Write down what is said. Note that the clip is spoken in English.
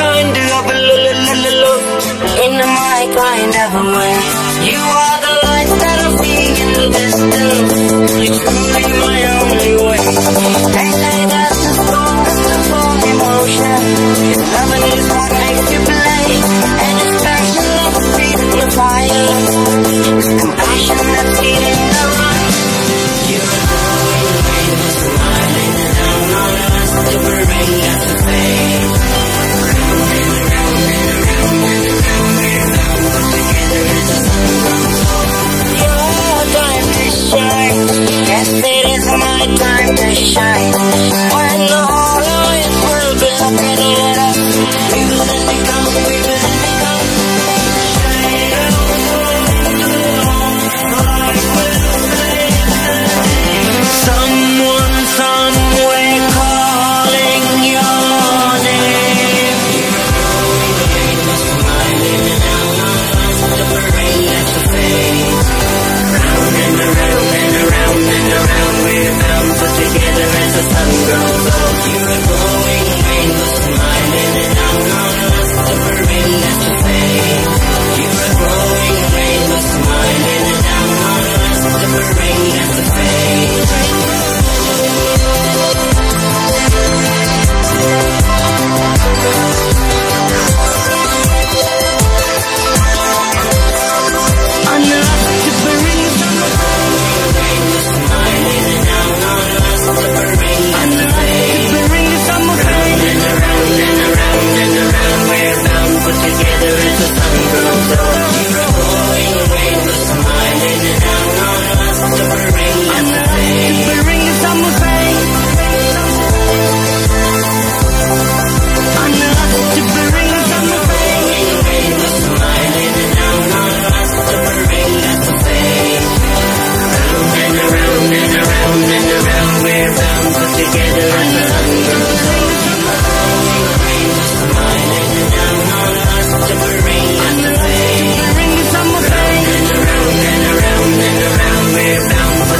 kind of love, in my kind of a way. You are the shine. girl so beautiful, we